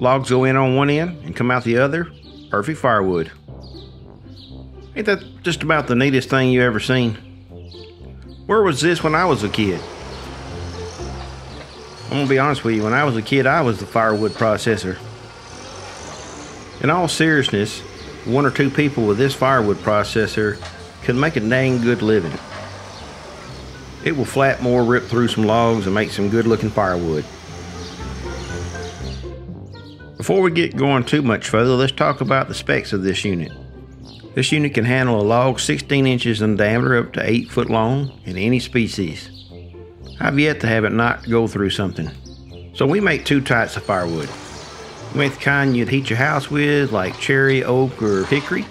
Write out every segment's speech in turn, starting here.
Logs go in on one end and come out the other. Perfect firewood. Ain't that just about the neatest thing you ever seen? Where was this when I was a kid? I'm gonna be honest with you, when I was a kid, I was the firewood processor. In all seriousness, one or two people with this firewood processor could make a dang good living. It will flat more, rip through some logs, and make some good looking firewood. Before we get going too much further, let's talk about the specs of this unit. This unit can handle a log 16 inches in diameter up to 8 foot long in any species. I've yet to have it not go through something. So we make two types of firewood. We make the kind you'd heat your house with, like cherry, oak, or hickory,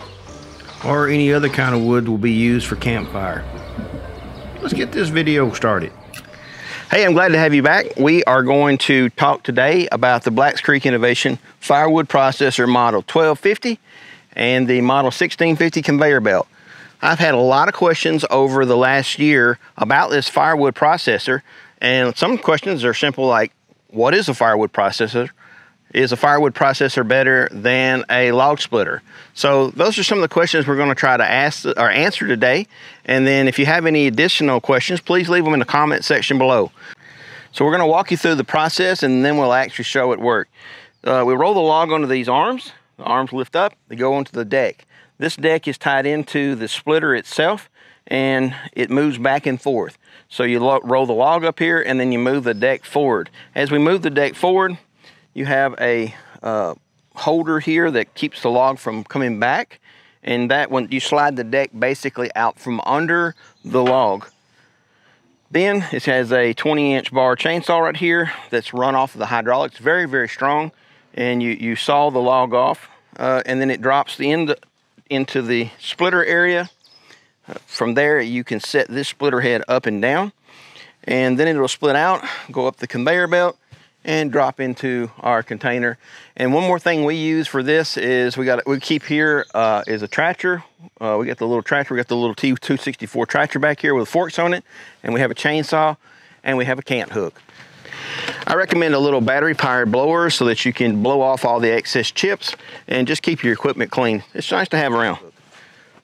or any other kind of wood will be used for campfire. Let's get this video started. Hey, I'm glad to have you back. We are going to talk today about the Blacks Creek Innovation Firewood Processor Model 1250 and the Model 1650 conveyor belt. I've had a lot of questions over the last year about this firewood processor, and some questions are simple like, what is a firewood processor? Is a firewood processor better than a log splitter? So those are some of the questions we're going to try to ask or answer today. And then if you have any additional questions, please leave them in the comment section below. So we're going to walk you through the process and then we'll actually show it work. Uh, we roll the log onto these arms the arms lift up, they go onto the deck. This deck is tied into the splitter itself and it moves back and forth. So you roll the log up here and then you move the deck forward. As we move the deck forward, you have a uh, holder here that keeps the log from coming back. And that one, you slide the deck basically out from under the log. Then it has a 20 inch bar chainsaw right here that's run off of the hydraulics. Very, very strong and you, you saw the log off uh, and then it drops the end into the splitter area. Uh, from there you can set this splitter head up and down and then it'll split out, go up the conveyor belt and drop into our container. And one more thing we use for this is we got we keep here uh, is a tractor. Uh, we got the little tractor, we got the little T264 tractor back here with forks on it, and we have a chainsaw and we have a cant hook. I recommend a little battery powered blower so that you can blow off all the excess chips and just keep your equipment clean. It's nice to have around.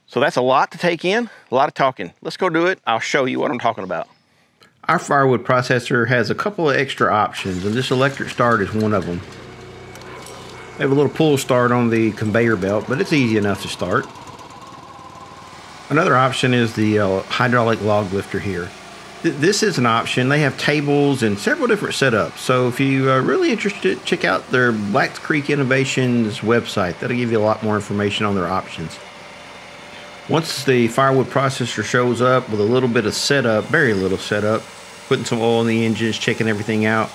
So that's a lot to take in, a lot of talking. Let's go do it. I'll show you what I'm talking about. Our firewood processor has a couple of extra options and this electric start is one of them. We have a little pull start on the conveyor belt, but it's easy enough to start. Another option is the uh, hydraulic log lifter here this is an option. They have tables and several different setups. So if you are really interested, check out their Blacks Creek Innovations website. That'll give you a lot more information on their options. Once the firewood processor shows up with a little bit of setup, very little setup, putting some oil in the engines, checking everything out,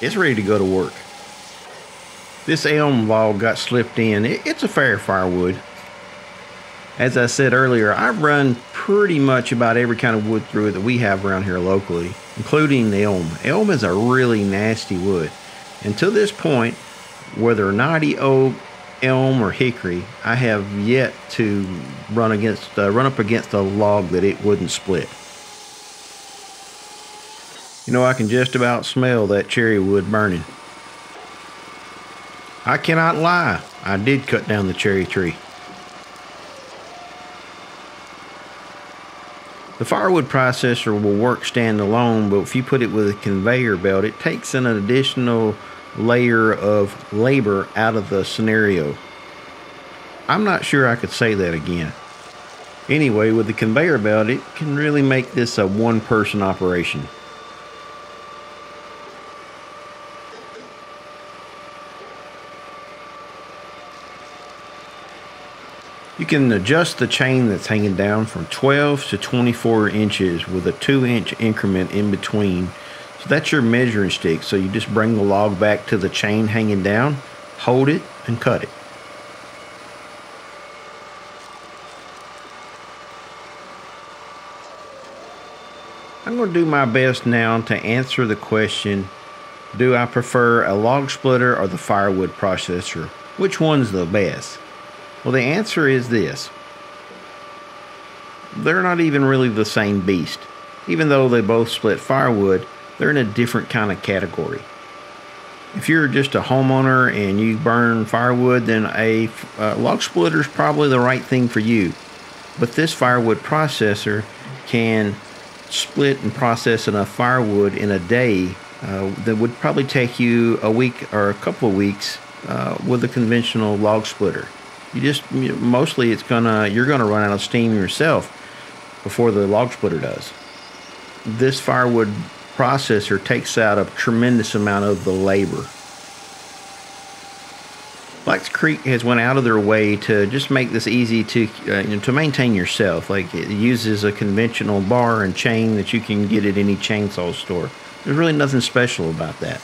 it's ready to go to work. This elm log got slipped in. It's a fair firewood. As I said earlier, I run pretty much about every kind of wood through it that we have around here locally, including the elm. Elm is a really nasty wood. Until this point, whether knotty oak, elm, or hickory, I have yet to run against uh, run up against a log that it wouldn't split. You know, I can just about smell that cherry wood burning. I cannot lie, I did cut down the cherry tree. The firewood processor will work standalone, but if you put it with a conveyor belt, it takes an additional layer of labor out of the scenario. I'm not sure I could say that again. Anyway, with the conveyor belt, it can really make this a one person operation. You can adjust the chain that's hanging down from 12 to 24 inches with a 2 inch increment in between. So that's your measuring stick. So you just bring the log back to the chain hanging down, hold it, and cut it. I'm going to do my best now to answer the question Do I prefer a log splitter or the firewood processor? Which one's the best? Well, the answer is this they're not even really the same beast. Even though they both split firewood, they're in a different kind of category. If you're just a homeowner and you burn firewood, then a uh, log splitter is probably the right thing for you. But this firewood processor can split and process enough firewood in a day uh, that would probably take you a week or a couple of weeks uh, with a conventional log splitter. You just mostly it's gonna you're gonna run out of steam yourself before the log splitter does. This firewood processor takes out a tremendous amount of the labor. Blacks Creek has went out of their way to just make this easy to uh, to maintain yourself. Like it uses a conventional bar and chain that you can get at any chainsaw store. There's really nothing special about that.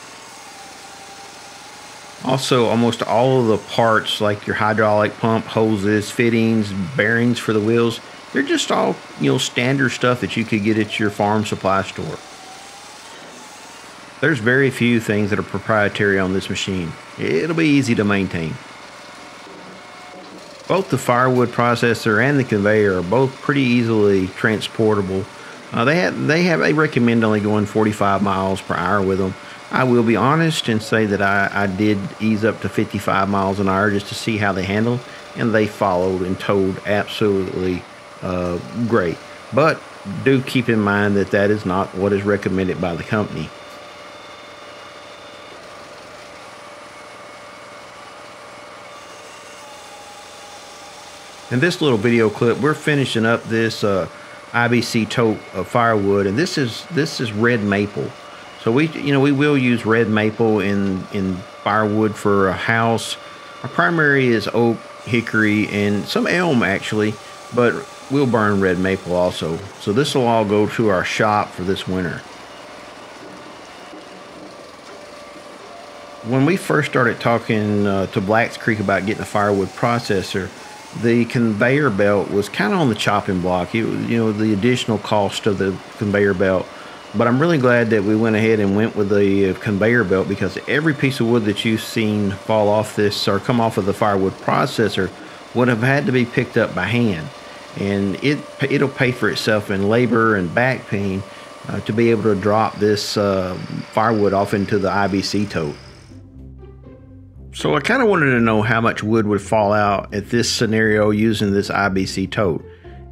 Also, almost all of the parts, like your hydraulic pump, hoses, fittings, bearings for the wheels, they're just all you know standard stuff that you could get at your farm supply store. There's very few things that are proprietary on this machine. It'll be easy to maintain. Both the firewood processor and the conveyor are both pretty easily transportable. Uh, they have they have they recommend only going 45 miles per hour with them. I will be honest and say that I, I did ease up to 55 miles an hour just to see how they handle, and they followed and towed absolutely uh, great. But do keep in mind that that is not what is recommended by the company. In this little video clip, we're finishing up this uh, IBC tote of firewood, and this is this is red maple. So we, you know, we will use red maple in in firewood for a house. Our primary is oak, hickory, and some elm actually, but we'll burn red maple also. So this will all go to our shop for this winter. When we first started talking uh, to Blacks Creek about getting a firewood processor, the conveyor belt was kind of on the chopping block. It, you know, the additional cost of the conveyor belt. But I'm really glad that we went ahead and went with the uh, conveyor belt because every piece of wood that you've seen fall off this or come off of the firewood processor would have had to be picked up by hand. And it, it'll pay for itself in labor and back pain uh, to be able to drop this uh, firewood off into the IBC tote. So I kind of wanted to know how much wood would fall out at this scenario using this IBC tote.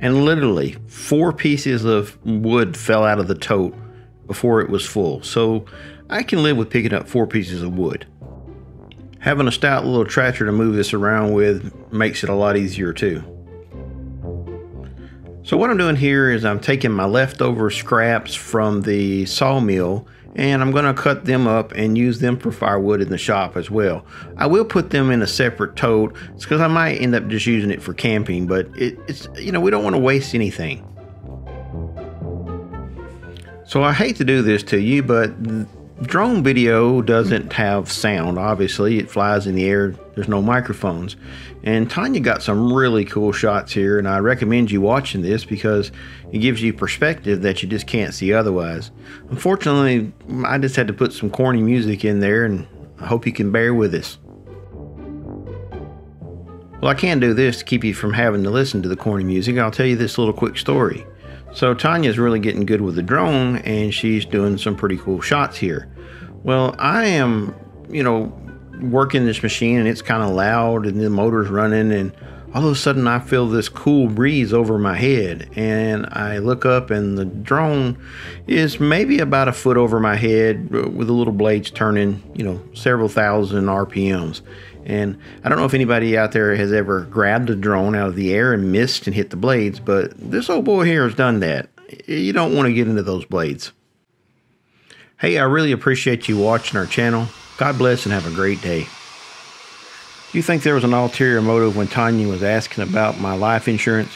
And literally, four pieces of wood fell out of the tote before it was full. So I can live with picking up four pieces of wood. Having a stout little tractor to move this around with makes it a lot easier too. So what I'm doing here is I'm taking my leftover scraps from the sawmill and I'm going to cut them up and use them for firewood in the shop as well. I will put them in a separate tote because I might end up just using it for camping, but it, it's you know we don't want to waste anything. So I hate to do this to you, but drone video doesn't have sound. Obviously, it flies in the air. There's no microphones. And Tanya got some really cool shots here, and I recommend you watching this because it gives you perspective that you just can't see otherwise. Unfortunately, I just had to put some corny music in there, and I hope you can bear with us. Well, I can do this to keep you from having to listen to the corny music. I'll tell you this little quick story. So Tanya's really getting good with the drone, and she's doing some pretty cool shots here. Well, I am, you know, working this machine and it's kind of loud and the motor's running and all of a sudden I feel this cool breeze over my head and I look up and the drone is maybe about a foot over my head with the little blades turning, you know, several thousand RPMs. And I don't know if anybody out there has ever grabbed a drone out of the air and missed and hit the blades, but this old boy here has done that. You don't want to get into those blades. Hey, I really appreciate you watching our channel. God bless and have a great day. Do you think there was an ulterior motive when Tanya was asking about my life insurance?